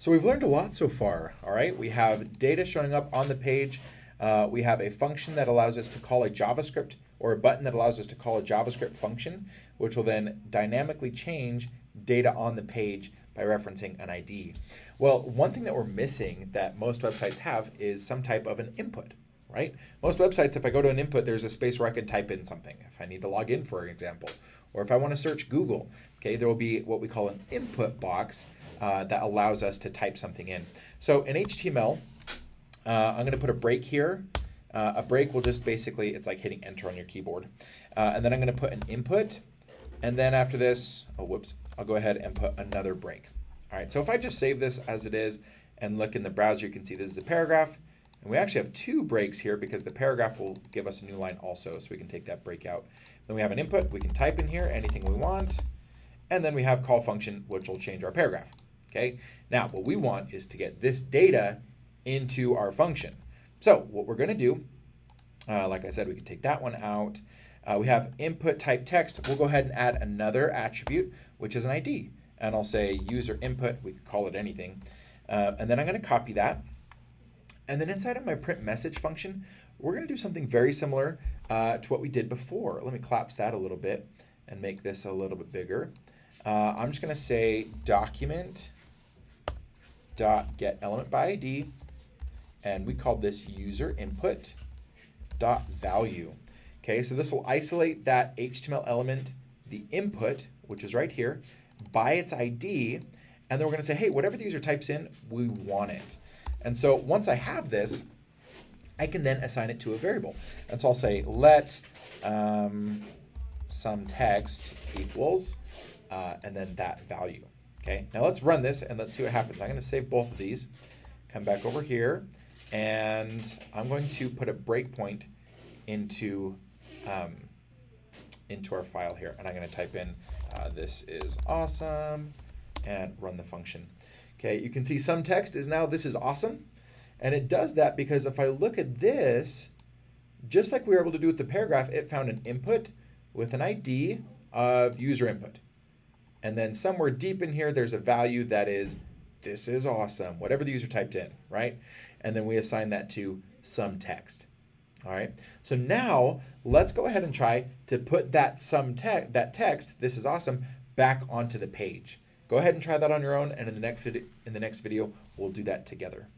So we've learned a lot so far, all right? We have data showing up on the page. Uh, we have a function that allows us to call a JavaScript or a button that allows us to call a JavaScript function, which will then dynamically change data on the page by referencing an ID. Well, one thing that we're missing that most websites have is some type of an input, right? Most websites, if I go to an input, there's a space where I can type in something. If I need to log in, for example, or if I want to search Google, okay, there will be what we call an input box uh, that allows us to type something in. So in HTML, uh, I'm going to put a break here. Uh, a break will just basically, it's like hitting enter on your keyboard. Uh, and then I'm going to put an input. And then after this, oh, whoops, I'll go ahead and put another break. All right, so if I just save this as it is and look in the browser, you can see this is a paragraph. And we actually have two breaks here because the paragraph will give us a new line also, so we can take that break out. Then we have an input. We can type in here anything we want. And then we have call function, which will change our paragraph. Okay. Now, what we want is to get this data into our function. So what we're going to do, uh, like I said, we can take that one out. Uh, we have input type text. We'll go ahead and add another attribute, which is an ID. And I'll say user input. We could call it anything. Uh, and then I'm going to copy that. And then inside of my print message function, we're going to do something very similar uh, to what we did before. Let me collapse that a little bit and make this a little bit bigger. Uh, I'm just going to say document dot get element by ID, and we call this user input dot value. Okay, so this will isolate that HTML element, the input, which is right here, by its ID, and then we're going to say, hey, whatever the user types in, we want it. And so once I have this, I can then assign it to a variable. And so I'll say let um, some text equals, uh, and then that value. Okay, now let's run this and let's see what happens. I'm going to save both of these, come back over here, and I'm going to put a breakpoint into um, into our file here, and I'm going to type in uh, this is awesome and run the function. Okay, you can see some text is now this is awesome, and it does that because if I look at this, just like we were able to do with the paragraph, it found an input with an ID of user input. And then somewhere deep in here, there's a value that is, this is awesome, whatever the user typed in, right? And then we assign that to some text. All right. So now let's go ahead and try to put that some text, that text, this is awesome, back onto the page. Go ahead and try that on your own, and in the next in the next video, we'll do that together.